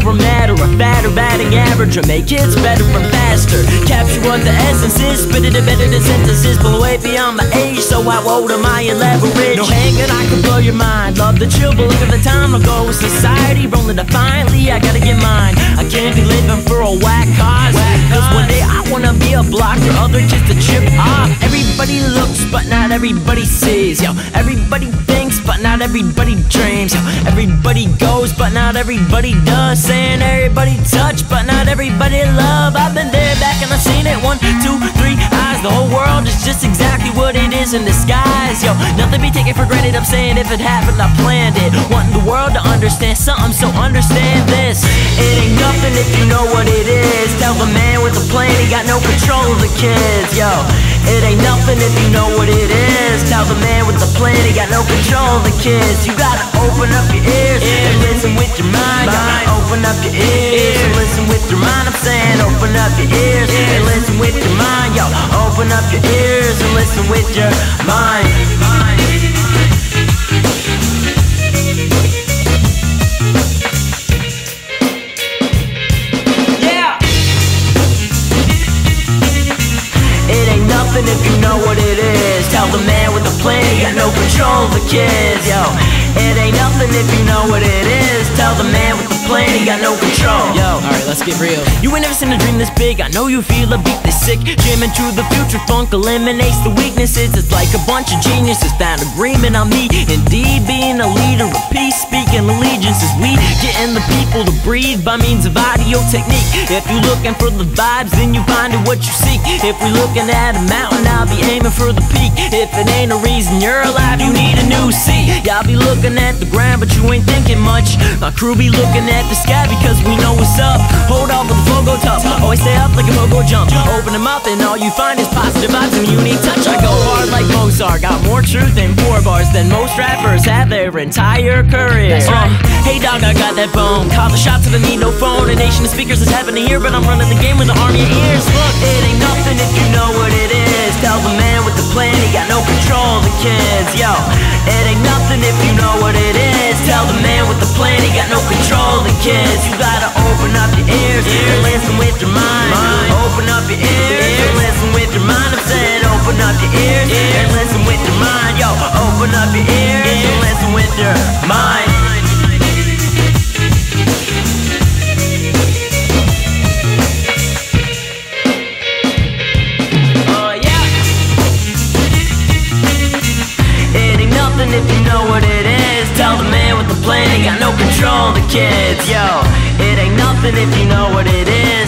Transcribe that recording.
over matter, a fatter batting average, or make hits better and faster. Capture what the essence is, spit it better than sentences, blow way beyond my age. So how old am I and leverage? No hanging, I can blow your mind. Love the chill, but look at the time ago. with society rolling defiantly. I gotta get mine. I can't be living for a whack cause. Cause one day I wanna be a block for other kids to chip off. Everybody looks, but not everybody sees. Yo, everybody thinks, but not everybody dreams. Everybody goes, but not everybody does. Saying everybody touch, but not everybody love. I've been there back and I've seen it. One, two, three eyes. The whole world is just exactly what it is in disguise. Yo, nothing be taken for granted. I'm saying if it happened, I planned it. Wanting the world to understand something, so understand this. It ain't nothing if you know what it is. Tell with the plan he got no control of the kids. Yo, it ain't nothing if you know what it is. Tell the man with the plan he got no control of the kids. You gotta open up your ears and listen with your mind. Yo, open up your ears and listen with your mind. I'm saying open up your ears nothing if you know what it is. Tell the man with the plan he got no control of the kids, yo. It ain't nothing if you know what it is. Tell the man with the plan he got no control. Yo, let's get real. You ain't never seen a dream this big. I know you feel a beat this sick. Jamming to the future funk eliminates the weaknesses. It's like a bunch of geniuses found agreement on me. Indeed, being a leader of peace, speaking allegiance is we getting the people to breathe by means of audio technique. If you're looking for the vibes, then you find it what you seek. If we're looking at a mountain, I'll be aiming for the peak. If it ain't a reason you're alive, you need a new seat. Y'all be looking at the ground, but you ain't thinking much. My crew be looking at the sky because we know what's up. Hold on, but the flow go tough. Always stay up like a go jump. Open them up, and all you find is positive vibes and unique touch. I go hard like Mozart, got more truth in four bars than most rappers have their entire career. Right. Uh, hey dog, I got that bone. Call the shots to the need no phone. A nation of speakers is happening here, but I'm running the game with an army of ears. Look, it ain't nothing if you know what it is. Tell the man with the plan he got no control of the kids. Yo, it ain't nothing if you know what it is. Tell the man with the plan he got no control of the kids. You gotta your mind. Open up your ears and listen with your mind. I'm saying open up your ears and listen with your mind. Yo, open up your ears and listen with your mind. Oh yeah. It ain't nothing if you know what it is. Tell the man with the plan he got no control the kids. Yo, it ain't nothing if you know what it is.